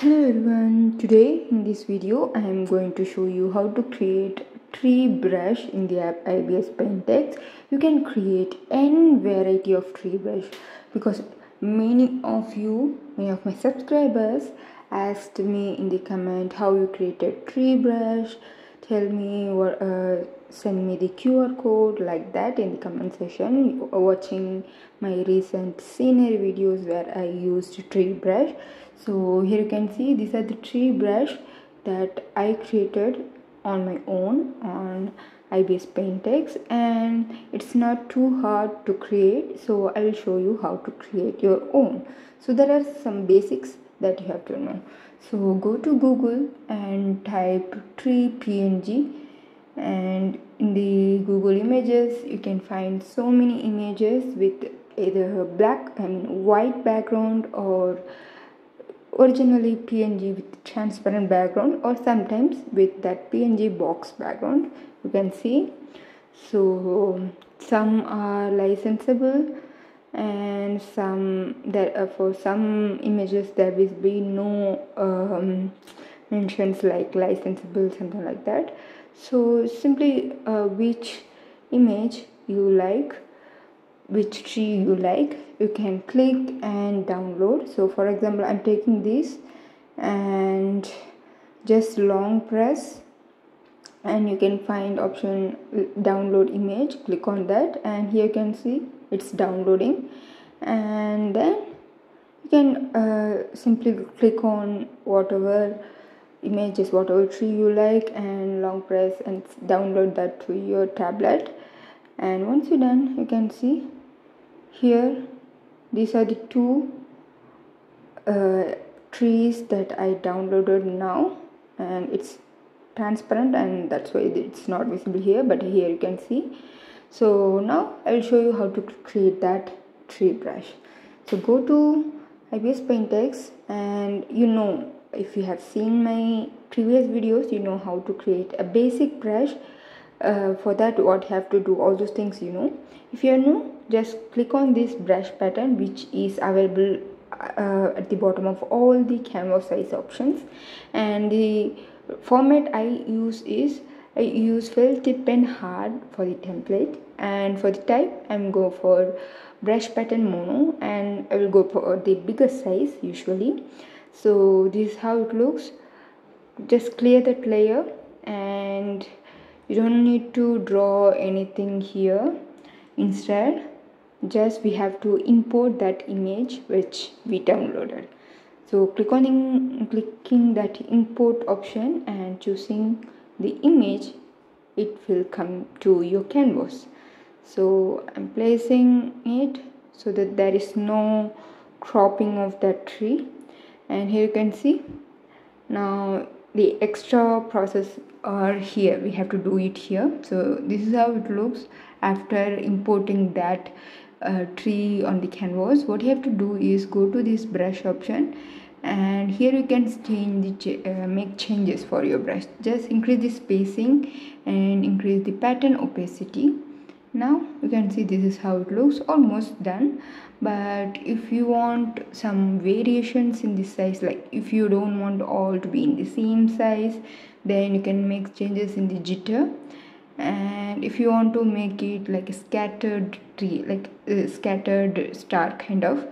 Hello everyone, today in this video I am going to show you how to create tree brush in the app Ibis Paint X. You can create any variety of tree brush because many of you, many of my subscribers asked me in the comment how you created tree brush. Tell me what, uh, send me the QR code like that in the comment section. Watching my recent scenery videos where I used tree brush. So here you can see these are the tree brush that I created on my own on Ibis Paint X. And it's not too hard to create so I will show you how to create your own. So there are some basics that you have to know. So go to Google and type tree PNG and in the Google images you can find so many images with either black I mean white background or originally PNG with transparent background or sometimes with that PNG box background. You can see. So some are licensable and some that uh, for some images there will be no um, mentions like licensable something like that. So simply uh, which image you like which tree you like you can click and download. So for example i'm taking this and just long press and you can find option download image click on that. And here you can see it's downloading. And then you can uh, simply click on whatever images whatever tree you like and long press and download that to your tablet. And once you're done you can see here these are the two uh, trees that I downloaded now. And it's transparent and that's why it's not visible here but here you can see. So now I will show you how to create that tree brush. So go to Ibis Paint X and you know if you have seen my previous videos you know how to create a basic brush uh, for that what you have to do all those things you know. If you are new just click on this brush pattern which is available uh, at the bottom of all the canvas size options and the format I use is I use felt tip pen hard for the template. And for the type I'm go for brush pattern mono and I will go for the bigger size usually. So this is how it looks. Just clear that layer and you don't need to draw anything here. Instead just we have to import that image which we downloaded so click on in, clicking that import option and choosing the image it will come to your canvas. So i'm placing it so that there is no cropping of that tree. And here you can see now the extra process are here. We have to do it here. So this is how it looks after importing that tree on the canvas what you have to do is go to this brush option and here you can change the uh, make changes for your brush. Just increase the spacing and increase the pattern opacity. Now you can see this is how it looks almost done. But if you want some variations in the size like if you don't want all to be in the same size then you can make changes in the jitter and if you want to make it like a scattered tree like a scattered star kind of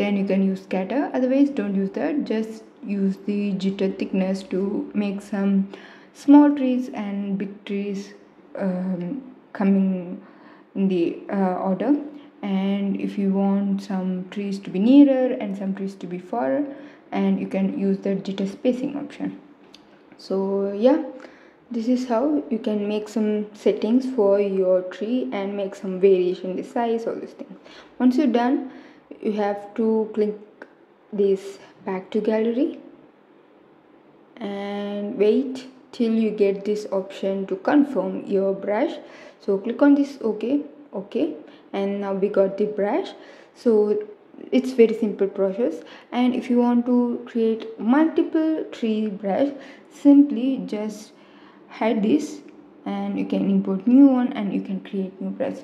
then you can use scatter. Otherwise don't use that. Just use the jitter thickness to make some small trees and big trees um, coming in the uh, order. And if you want some trees to be nearer and some trees to be far and you can use the jitter spacing option. So yeah this is how you can make some settings for your tree and make some variation the size all these things. Once you're done you have to click this back to gallery and wait till you get this option to confirm your brush. So click on this ok ok and now we got the brush. So it's very simple process. And if you want to create multiple tree brush simply just hide this and you can import new one and you can create new brush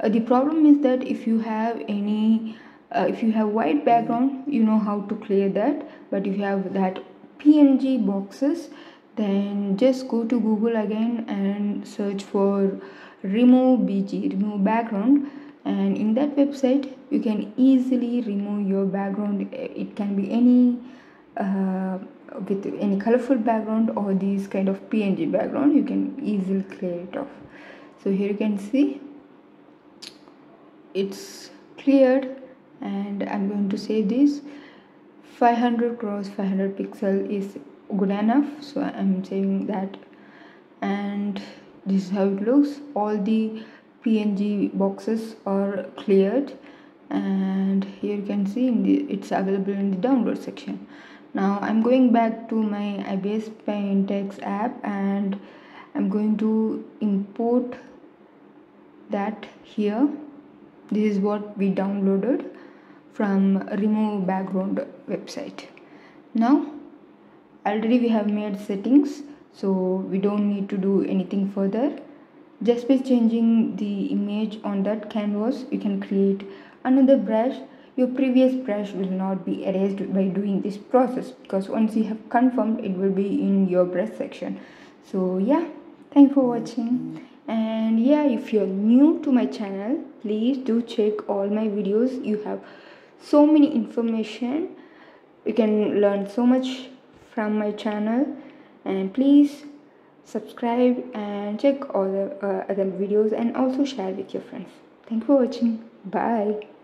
uh, the problem is that if you have any uh, if you have white background you know how to clear that. But if you have that png boxes then just go to google again and search for remove bg remove background. And in that website you can easily remove your background. It can be any uh, with any colorful background or these kind of png background you can easily clear it off. So here you can see it's cleared and i'm going to save this. 500 cross 500 pixel is good enough. So i'm saving that. And this is how it looks. All the png boxes are cleared. And here you can see the, it's available in the download section now I'm going back to my IBS Paintex app and I'm going to import that here. This is what we downloaded from remove background website. Now already we have made settings so we don't need to do anything further. Just by changing the image on that canvas you can create another brush your previous brush will not be erased by doing this process because once you have confirmed it will be in your brush section. So yeah thank you for watching. And yeah if you're new to my channel please do check all my videos. You have so many information. You can learn so much from my channel. And please subscribe and check all the uh, other videos and also share with your friends. Thank you for watching. Bye